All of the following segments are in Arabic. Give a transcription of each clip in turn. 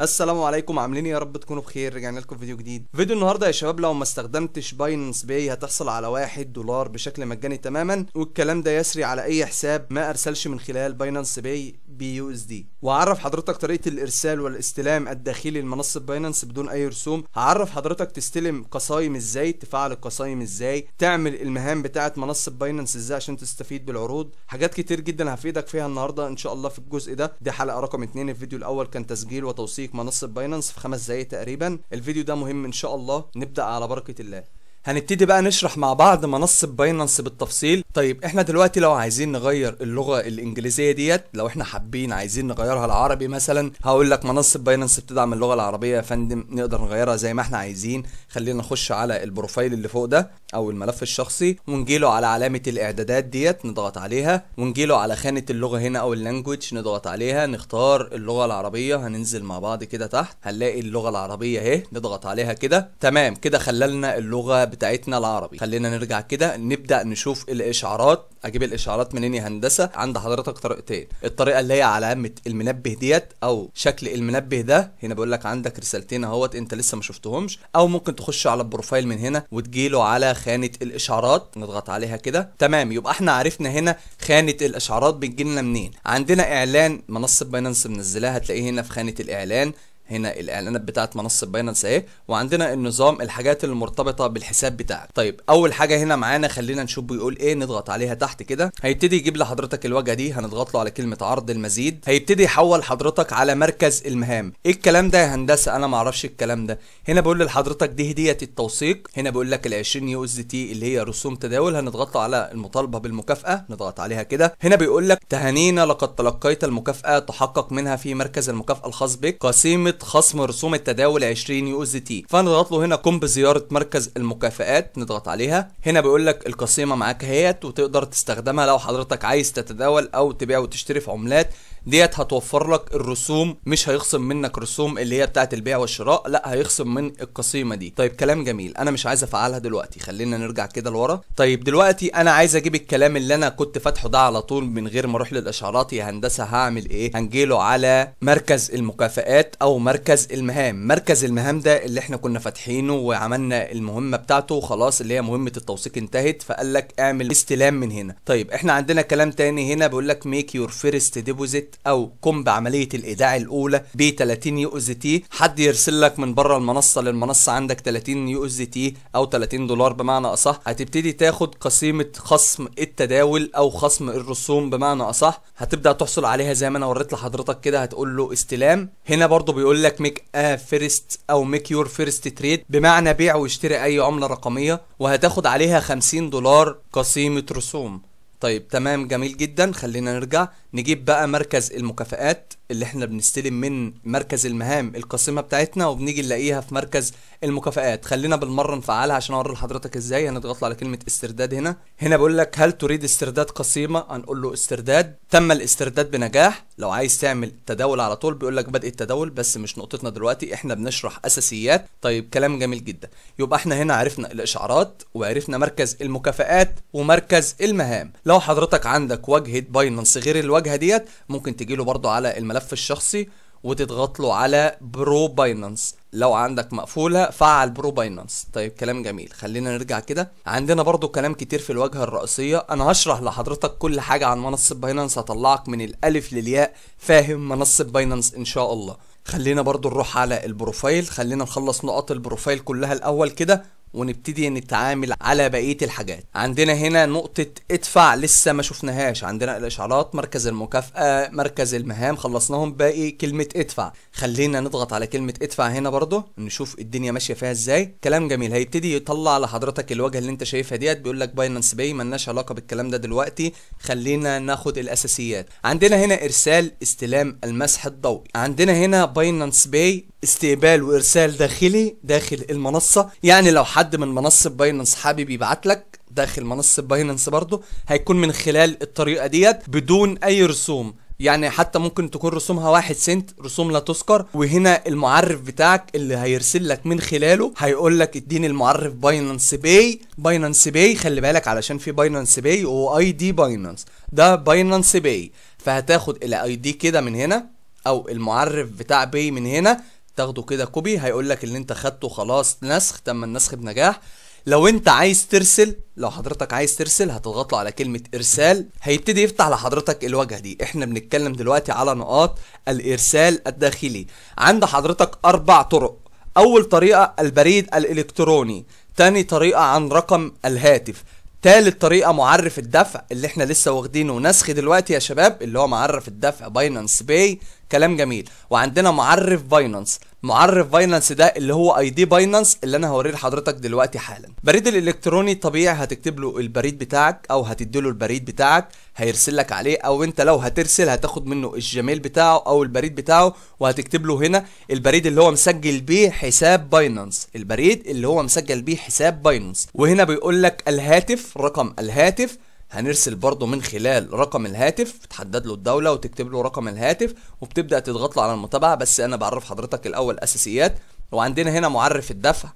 السلام عليكم عاملين إيه؟ يا رب تكونوا بخير. رجعنا لكم فيديو جديد. فيديو النهارده يا شباب لو ما استخدمتش Binance Pay هتحصل على واحد دولار بشكل مجاني تماما والكلام ده يسري على أي حساب ما أرسلش من خلال Binance Pay ب USD. وهعرف حضرتك طريقة الإرسال والاستلام الداخلي لمنصة Binance بدون أي رسوم. هعرف حضرتك تستلم قسايم إزاي تفعل القسايم إزاي تعمل المهام بتاعة منصة Binance إزاي عشان تستفيد بالعروض. حاجات كتير جدا هفيدك فيها النهارده إن شاء الله في الجزء ده. دي حلقة رقم 2 الفيديو الأول كان تسجيل وتوثيق منصة Binance في خمس دقايق تقريبا. الفيديو ده مهم إن شاء الله. نبدأ على بركة الله. هنبتدي بقى نشرح مع بعض منصة Binance بالتفصيل. طيب إحنا دلوقتي لو عايزين نغير اللغة الإنجليزية ديت لو إحنا حابين عايزين نغيرها العربي مثلا هقول لك منصة Binance بتدعم اللغة العربية يا فندم نقدر نغيرها زي ما إحنا عايزين. خلينا نخش على ال profile اللي فوق ده أو الملف الشخصي ونجيله على علامة الإعدادات ديت نضغط عليها ونجيله على خانة اللغة هنا أو ال language نضغط عليها نختار اللغة العربية هننزل مع بعض كده تحت هنلاقي اللغة العربية اهي نضغط عليها كده. تمام كده خلينا اللغة بتاعتنا العربي. خلينا نرجع كده نبدأ نشوف الإشعارات. أجيب الإشعارات منين يا هندسة؟ عند حضرتك طريقتين. الطريقة اللي هي علامة المنبه ديت أو شكل المنبه ده. هنا بيقول لك عندك رسالتين أهوت أنت لسه ما شفتهمش. أو ممكن تخش على ال profile من هنا وتجيله على خانة الإشعارات. نضغط عليها كده. تمام يبقى إحنا عرفنا هنا خانة الإشعارات بتجيلنا منين. عندنا إعلان منصة Binance منزلاها هتلاقيه هنا في خانة الإعلان. هنا الإعلانات بتاعت منصة Binance اهي وعندنا النظام الحاجات المرتبطة بالحساب بتاعك. طيب أول حاجة هنا معانا خلينا نشوف بيقول إيه نضغط عليها تحت كده. هيبتدي يجيب لحضرتك الواجهة دي هنضغط له على كلمة عرض المزيد. هيبتدي يحول حضرتك على مركز المهام. إيه الكلام ده يا هندسة؟ أنا ما أعرفش الكلام ده. هنا بقول لحضرتك دي هدية التوثيق. هنا بيقول لك ال 20 USDT اللي هي رسوم تداول هنضغط له على المطالبة بالمكافأة. نضغط عليها كده. هنا بيقول لك تهانينا لقد تلقيت المكافأة تحقق منها في مركز المكافأة الخاص بك. قسيمة خصم رسوم التداول 20 USDT فنضغط له هنا قم بزيارة مركز المكافآت نضغط عليها. هنا بيقول لك القسيمة معاك أهيت وتقدر تستخدمها لو حضرتك عايز تتداول أو تبيع وتشتري في عملات. ديت هتوفر لك الرسوم مش هيخصم منك رسوم اللي هي بتاعه البيع والشراء لا هيخصم من القسيمه دي. طيب كلام جميل. أنا مش عايز أفعلها دلوقتي. خلينا نرجع كده لورا. طيب دلوقتي أنا عايز أجيب الكلام اللي أنا كنت فاتحه ده على طول من غير ما أروح للإشعارات. يا هندسة هعمل إيه؟ هنجيله على مركز المكافآت أو مركز المهام. مركز المهام ده اللي إحنا كنا فاتحينه وعملنا المهمة بتاعته وخلاص اللي هي مهمة التوثيق انتهت. فقال لك اعمل استلام من هنا. طيب إحنا عندنا كلام تاني هنا بيقول لك make your first deposit أو قم بعملية الإيداع الأولى ب 30 USDT. حد يرسل لك من بره المنصة للمنصه عندك 30 USDT أو 30 دولار بمعنى أصح. هتبتدي تاخد قسيمة خصم التداول أو خصم الرسوم بمعنى أصح. هتبدأ تحصل عليها زي ما أنا وريت لحضرتك كده هتقول له استلام. هنا برضو بيقول لك make a first أو make your first trade بمعنى بيع واشتري أي عملة رقمية وهتاخد عليها 50 دولار قسيمة رسوم. طيب تمام جميل جدا. خلينا نرجع. نجيب بقى مركز المكافآت اللي إحنا بنستلم من مركز المهام القسيمة بتاعتنا وبنيجي نلاقيها في مركز المكافآت. خلينا بالمرة نفعلها عشان أوري لحضرتك إزاي. هنضغط له على كلمة استرداد هنا. هنا بيقول لك هل تريد استرداد قسيمة هنقول له استرداد. تم الاسترداد بنجاح. لو عايز تعمل تداول على طول بيقول لك بدء التداول بس مش نقطتنا دلوقتي. إحنا بنشرح أساسيات. طيب كلام جميل جدا. يبقى إحنا هنا عرفنا الإشعارات وعرفنا مركز المكافآت ومركز المهام. لو حضرتك عندك واجهة Binance غير الواجهة ديت ممكن تجيله برضو على الملف الشخصي وتضغط له على Pro Binance لو عندك مقفولة فعل Pro Binance طيب كلام جميل. خلينا نرجع كده. عندنا برضو كلام كتير في الواجهة الرئيسية. أنا هشرح لحضرتك كل حاجة عن منصة Binance هطلعك من الألف للياء فاهم منصة Binance إن شاء الله. خلينا برضو نروح على ال profile. خلينا نخلص نقط ال profile كلها الأول كده ونبتدي نتعامل على بقية الحاجات. عندنا هنا نقطة ادفع لسه ما شفناهاش. عندنا الإشعارات مركز المكافأة مركز المهام خلصناهم باقي كلمة ادفع. خلينا نضغط على كلمة ادفع هنا برضو نشوف الدنيا ماشية فيها إزاي. كلام جميل. هيبتدي يطلع لحضرتك الواجهه اللي أنت شايفها ديت بيقول لك Binance Pay ملناش علاقة بالكلام ده دلوقتي. خلينا ناخد الأساسيات. عندنا هنا إرسال استلام المسح الضوئي. عندنا هنا Binance Pay استقبال وإرسال داخلي داخل المنصة. يعني لو حد من منصة Binance حابب يبعت لك داخل منصة Binance برضه هيكون من خلال الطريقة ديت بدون أي رسوم. يعني حتى ممكن تكون رسومها واحد سنت رسوم لا تذكر. وهنا المعرف بتاعك اللي هيرسل لك من خلاله هيقول لك اديني المعرف باينانس Pay. باينانس Pay خلي بالك علشان في باينانس Pay و ID باينانس. ده باينانس Pay. فهتاخد ال ID كده من هنا أو المعرف بتاع Pay من هنا تاخده كده. copy هيقول لك ان انت خدته خلاص نسخ تم النسخ بنجاح. لو انت عايز ترسل لو حضرتك عايز ترسل هتضغط له على كلمة إرسال. هيبتدي يفتح لحضرتك الواجهة دي. إحنا بنتكلم دلوقتي على نقاط الإرسال الداخلي. عند حضرتك أربع طرق. أول طريقة البريد الإلكتروني. تاني طريقة عن رقم الهاتف. تالت طريقة معرف الدفع اللي إحنا لسه واخدينه. نسخ دلوقتي يا شباب اللي هو معرف الدفع باينانس Pay كلام جميل. وعندنا معرف باينانس معرف باينانس ده اللي هو ID باينانس اللي أنا هوريه لحضرتك دلوقتي حالا. بريد الإلكتروني طبيعي هتكتب له البريد بتاعك أو هتدي له البريد بتاعك هيرسل لك عليه أو أنت لو هترسل هتاخد منه الجيميل بتاعه أو البريد بتاعه وهتكتب له هنا البريد اللي هو مسجل بيه حساب باينانس البريد اللي هو مسجل بيه حساب باينانس وهنا بيقول لك الهاتف رقم الهاتف هنرسل برضه من خلال رقم الهاتف بتحدد له الدولة وتكتب له رقم الهاتف وبتبدأ تضغط له على المتابعة. بس أنا بعرف حضرتك الأول أساسيات وعندنا هنا معرف الدفع.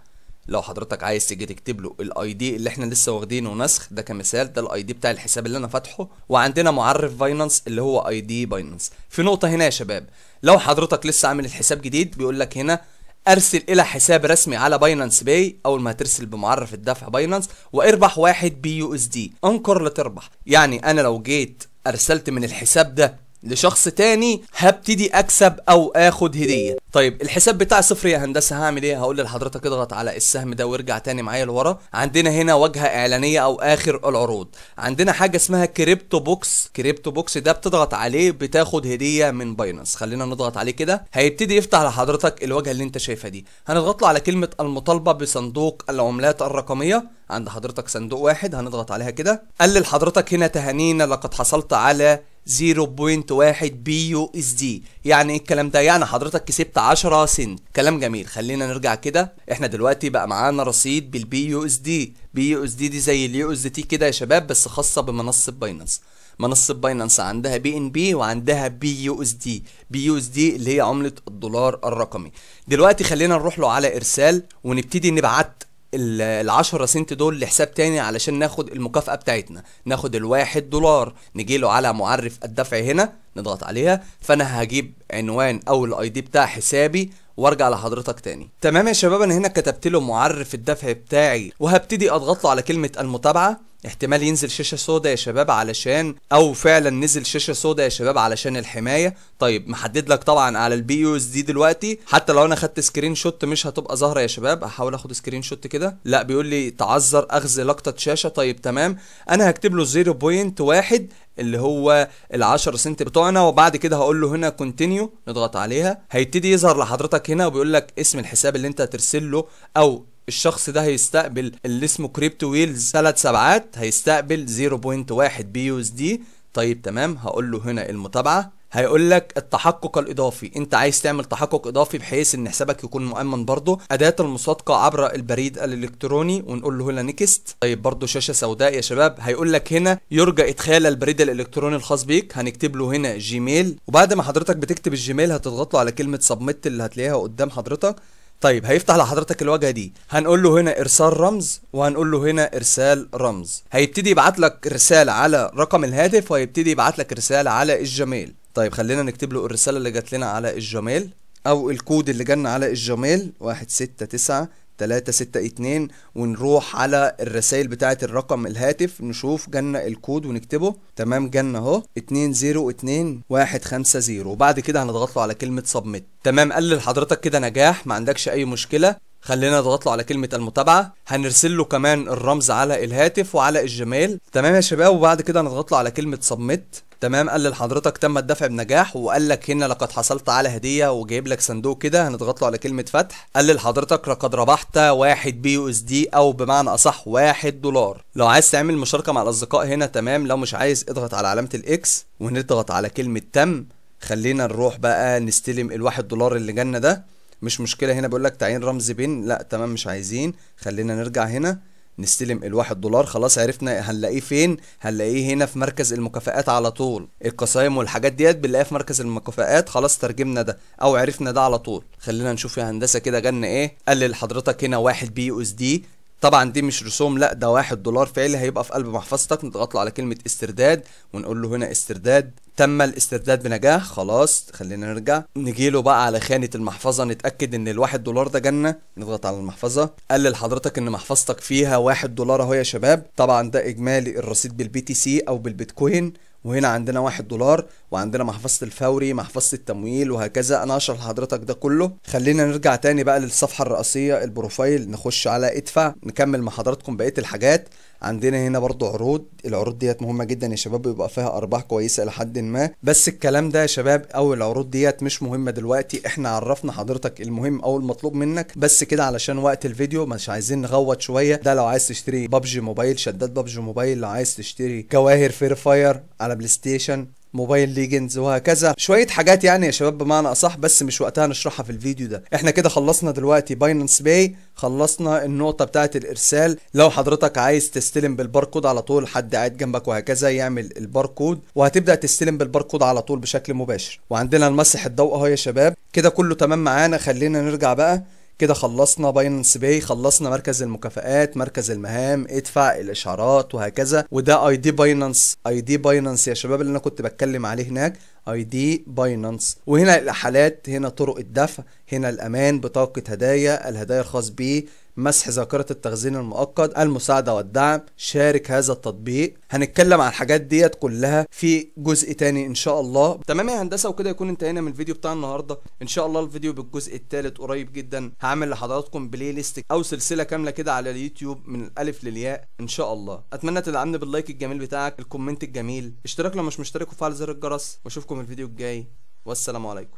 لو حضرتك عايز تيجي تكتب له ال ID اللي إحنا لسه واخدينه نسخ ده كمثال ده ال ID بتاع الحساب اللي أنا فاتحه. وعندنا معرف باينانس اللي هو ID باينانس في نقطة هنا يا شباب لو حضرتك لسه عامل الحساب جديد بيقول لك هنا أرسل إلى حساب رسمي على باينانس Pay أول ما هترسل بمعرف الدفع باينانس وإربح واحد BUSD أنكر لتربح يعني أنا لو جيت أرسلت من الحساب ده لشخص تاني هبتدي أكسب أو آخد هدية. طيب الحساب بتاع صفر يا هندسة هعمل إيه؟ هقول لحضرتك اضغط على السهم ده وارجع تاني معايا لورا. عندنا هنا واجهة إعلانية أو آخر العروض. عندنا حاجة اسمها crypto box. crypto box ده بتضغط عليه بتاخد هدية من باينانس. خلينا نضغط عليه كده. هيبتدي يفتح لحضرتك الواجهة اللي انت شايفها دي. هنضغط له على كلمة المطالبة بصندوق العملات الرقمية. عند حضرتك صندوق واحد هنضغط عليها كده. قال لحضرتك هنا تهانينا لقد حصلت على 0.1 BUSD يعني إيه الكلام ده يعني حضرتك كسبت 10 سنت كلام جميل. خلينا نرجع كده. إحنا دلوقتي بقى معانا رصيد بالبي يو اس دي. بي يو اس دي دي زي اليو اس تي كده يا شباب بس خاصة بمنصة باينانس منصة باينانس عندها بي ان بي وعندها بي يو اس دي. بي يو اس دي اللي هي عملة الدولار الرقمي. دلوقتي خلينا نروح له على إرسال ونبتدي نبعت ال 10 سنت دول لحساب تاني علشان ناخد المكافأة بتاعتنا. ناخد الواحد دولار نجي له على معرف الدفع هنا نضغط عليها. فأنا هجيب عنوان أو ال ID بتاع حسابي وأرجع لحضرتك تاني. تمام يا شباب أنا هنا كتبت له معرف الدفع بتاعي. وهبتدي أضغط له على كلمة المتابعة. احتمال ينزل شاشة سودا يا شباب علشان أو فعلا نزل شاشة سودا يا شباب علشان الحماية. طيب محدد لك طبعا على ال BUSD دلوقتي. حتى لو أنا خدت screenshot مش هتبقى ظاهرة يا شباب. هحاول آخد screenshot كده. لا بيقول لي تعذر اخذ لقطة شاشة. طيب تمام. أنا هكتب له 0.1 اللي هو ال 10 سنت بتوعنا وبعد كده هقول له هنا continue نضغط عليها. هيبتدي يظهر لحضرتك هنا وبيقول لك اسم الحساب اللي أنت هترسل له أو الشخص ده هيستقبل اللي اسمه كريبتو ويلز ثلاث سبعات هيستقبل 0.1 BUSD. طيب تمام. هقول له هنا المتابعة. هيقول لك التحقق الإضافي. أنت عايز تعمل تحقق إضافي بحيث إن حسابك يكون مؤمن برضه. أداة المصادقة عبر البريد الإلكتروني. ونقول له هنا next طيب برضه شاشة سوداء يا شباب. هيقول لك هنا يرجى إدخال البريد الإلكتروني الخاص بيك. هنكتب له هنا جيميل وبعد ما حضرتك بتكتب الجيميل هتضغط له على كلمة submit اللي هتلاقيها قدام حضرتك. طيب هيفتح لحضرتك الواجهة دي. هنقول له هنا إرسال رمز وهنقول له هنا إرسال رمز. هيبتدي يبعت لك رساله على رقم الهاتف وهيبتدي يبعت لك رساله على الجيميل. طيب خلينا نكتب له الرساله اللي جات لنا على الجيميل أو الكود اللي جالنا على الجيميل. واحد ستة تسعة تلاتة ستة اتنين ونروح على الرسائل بتاعة الرقم الهاتف نشوف جالنا الكود ونكتبه. تمام جالنا اهو. اتنين زيرو اتنين واحد خمسة زيرو. وبعد كده هنضغط له على كلمة submit تمام قال لحضرتك كده نجاح ما عندكش أي مشكلة. خلينا نضغط له على كلمة المتابعة. هنرسل له كمان الرمز على الهاتف وعلى الجيميل. تمام يا شباب وبعد كده نضغط له على كلمة submit تمام قال لحضرتك تم الدفع بنجاح وقال لك هنا لقد حصلت على هدية وجايب لك صندوق كده هنضغط له على كلمة فتح. قال لحضرتك لقد ربحت واحد BUSD أو بمعنى أصح واحد دولار. لو عايز تعمل مشاركة مع الأصدقاء هنا تمام. لو مش عايز اضغط على علامة ال X ونضغط على كلمة تم. خلينا نروح بقى نستلم الواحد دولار اللي جالنا ده. مش مشكلة هنا بيقول لك تعيين رمز PIN. لا تمام مش عايزين. خلينا نرجع هنا. نستلم الواحد دولار خلاص عرفنا هنلاقيه فين هنلاقيه هنا في مركز المكافآت على طول. القصايم والحاجات ديت بنلاقيها في مركز المكافآت خلاص ترجمنا ده أو عرفنا ده على طول. خلينا نشوف يا هندسة كده جالنا إيه؟ قال لحضرتك هنا واحد BUSD طبعا دي مش رسوم لا ده واحد دولار فعلي هيبقى في قلب محفظتك نضغط له على كلمة استرداد ونقول له هنا استرداد. تم الاسترداد بنجاح خلاص خلينا نرجع. نجيله بقى على خانة المحفظة نتأكد إن الواحد دولار ده جالنا نضغط على المحفظة. قلل حضرتك إن محفظتك فيها واحد دولار أهو يا شباب. طبعا ده إجمالي الرصيد بال BTC أو بالبيتكوين. وهنا عندنا واحد دولار وعندنا محفظة الفوري محفظة التمويل وهكذا. أنا هشرح لحضرتك ده كله. خلينا نرجع تاني بقى للصفحة الرئيسية ال profile. نخش على ادفع. نكمل مع حضراتكم بقية الحاجات. عندنا هنا برضو عروض العروض ديت مهمة جدا يا شباب بيبقى فيها أرباح كويسة لحد ما. بس الكلام ده يا شباب أو العروض ديت مش مهمة دلوقتي إحنا عرفنا حضرتك المهم أو المطلوب منك. بس كده علشان وقت الفيديو مش عايزين نغوط شوية. ده لو عايز تشتري PUBG Mobile شدات PUBG Mobile. لو عايز تشتري جواهر Free Fire على PlayStation Mobile Legends وهكذا. شوية حاجات يعني يا شباب بمعنى أصح بس مش وقتها نشرحها في الفيديو ده. إحنا كده خلصنا دلوقتي Binance Pay خلصنا النقطة بتاعة الإرسال. لو حضرتك عايز تستلم بالباركود على طول حد قاعد جنبك وهكذا يعمل الباركود وهتبدأ تستلم بالباركود على طول بشكل مباشر. وعندنا المسح الضوئي أهو يا شباب. كده كله تمام معانا. خلينا نرجع بقى كده خلصنا Binance Pay خلصنا مركز المكافآت مركز المهام ادفع الإشعارات وهكذا. وده ID Binance ID Binance يا شباب اللي أنا كنت بتكلم عليه هناك ID Binance وهنا الاحالات هنا طرق الدفع هنا الأمان بطاقة هدايا الهدايا الخاص بيه مسح ذاكرة التخزين المؤقت المساعدة والدعم شارك هذا التطبيق. هنتكلم عن الحاجات ديت كلها في جزء تاني إن شاء الله. تمام يا هندسة وكده يكون انتهينا من الفيديو بتاع النهاردة. إن شاء الله الفيديو بالجزء الثالث قريب جدا. هعمل لحضراتكم playlist أو سلسلة كاملة كده على اليوتيوب من الألف للياء إن شاء الله. أتمنى تدعمني بال like الجميل بتاعك ال comment الجميل. اشتراك لو مش مشترك وفعل زر الجرس. وأشوفكم الفيديو الجاي. والسلام عليكم.